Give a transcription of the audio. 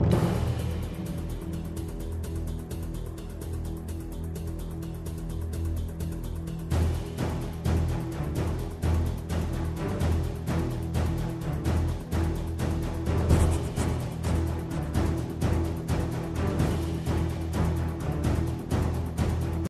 了。